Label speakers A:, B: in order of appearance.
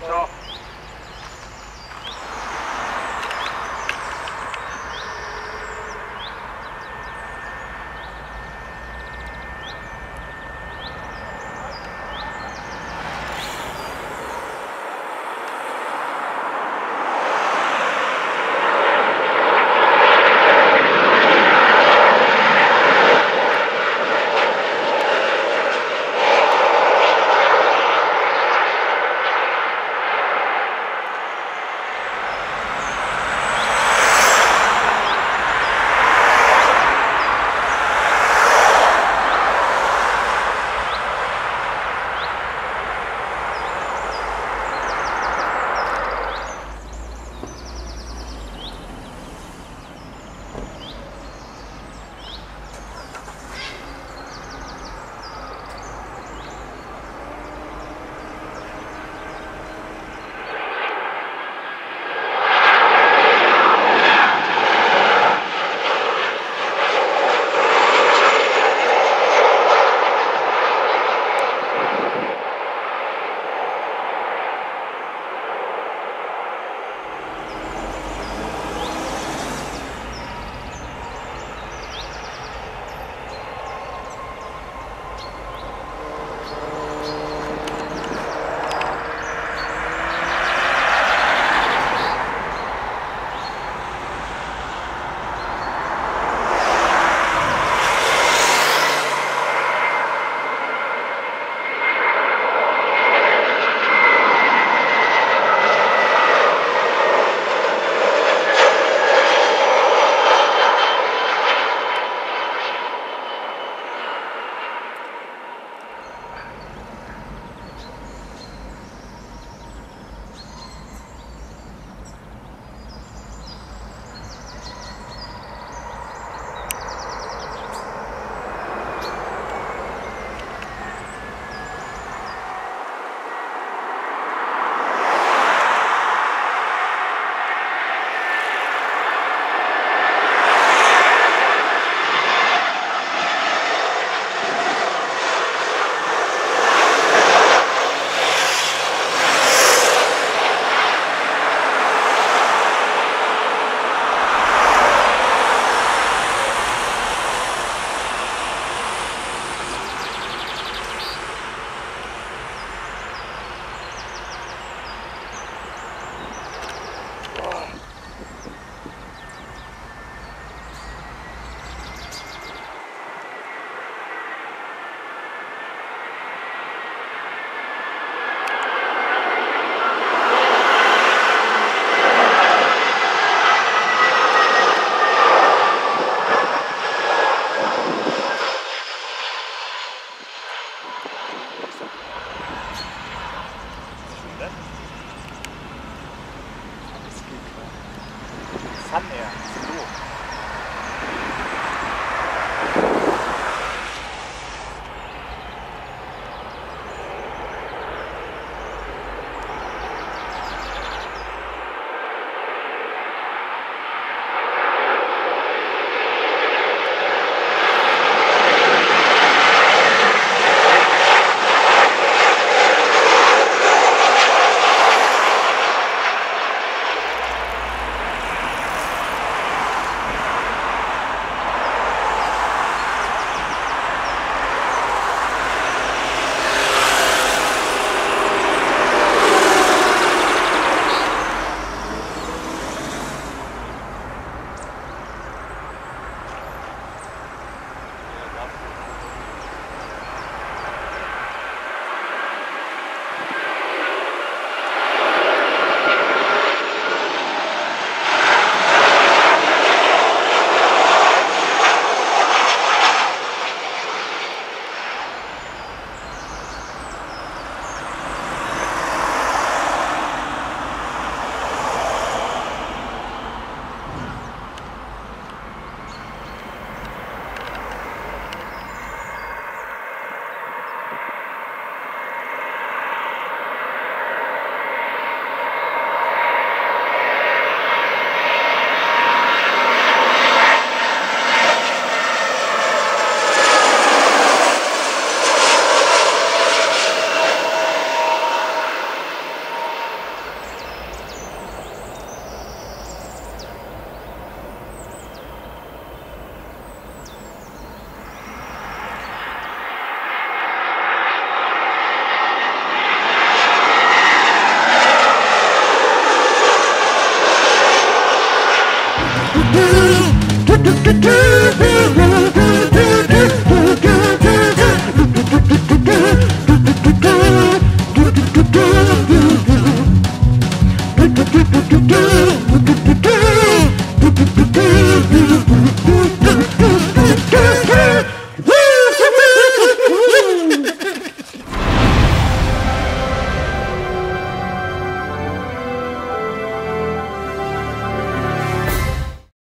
A: So
B: 看，没有，走路。
C: the truth.